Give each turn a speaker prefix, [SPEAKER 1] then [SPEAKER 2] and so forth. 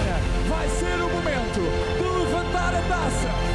[SPEAKER 1] agora vai ser o momento de levantar a taça.